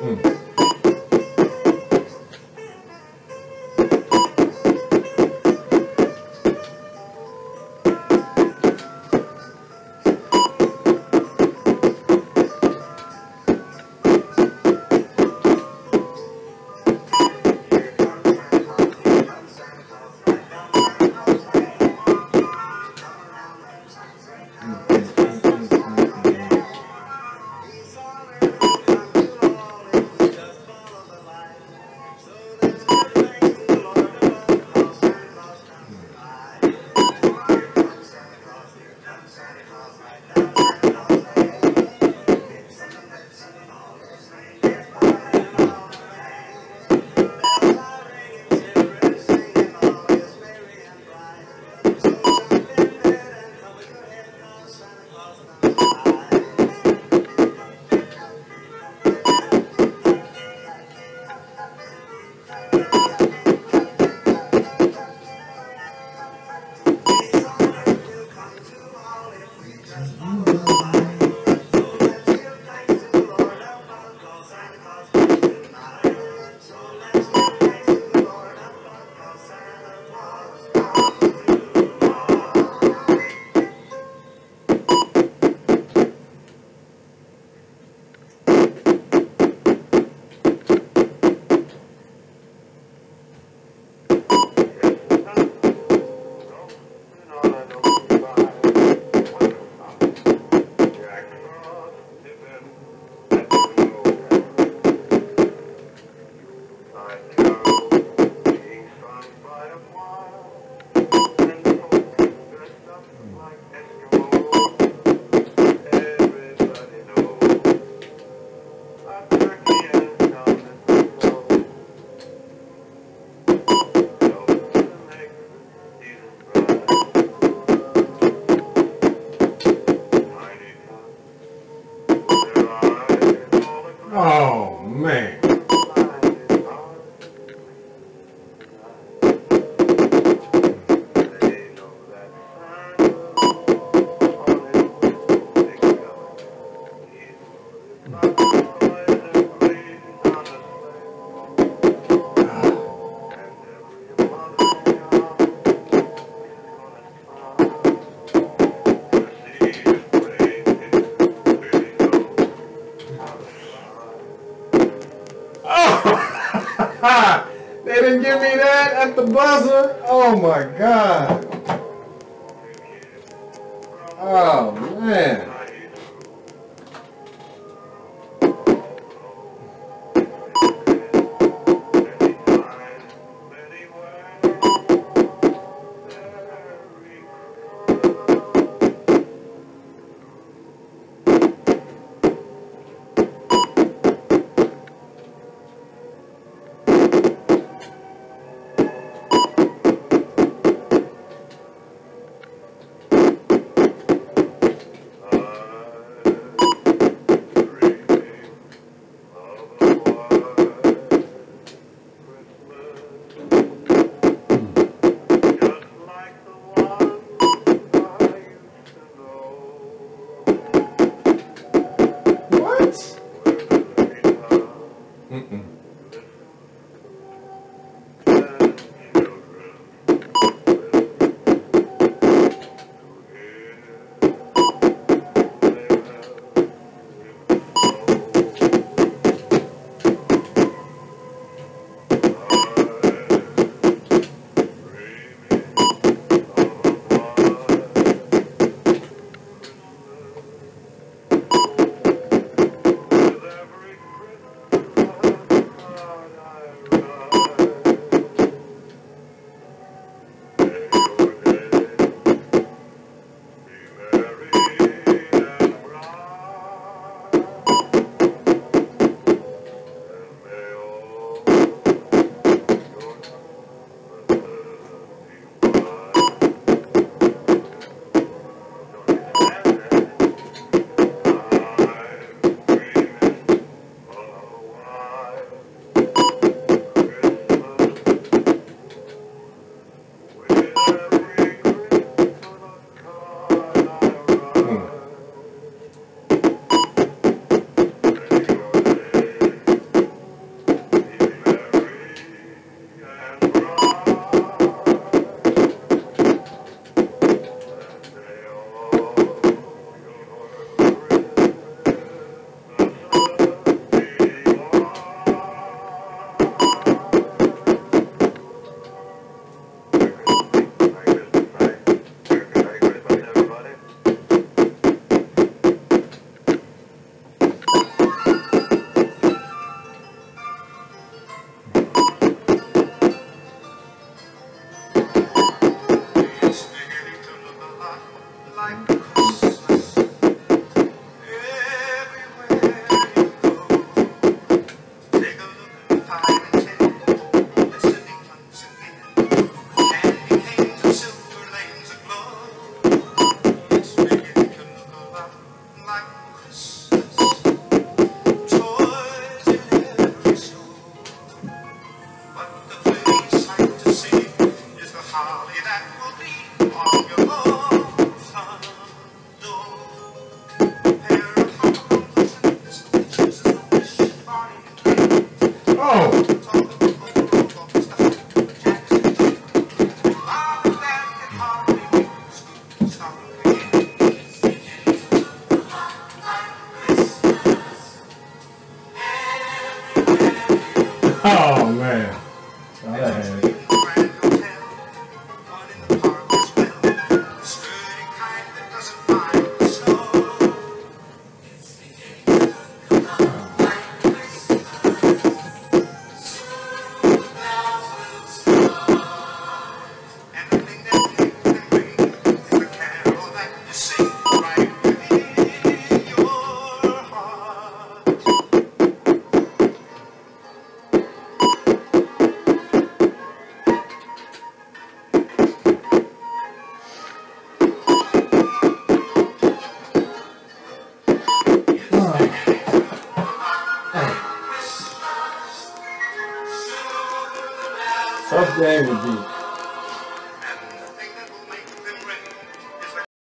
응. Oh, they didn't give me that at the buzzer. Oh my god. Oh man.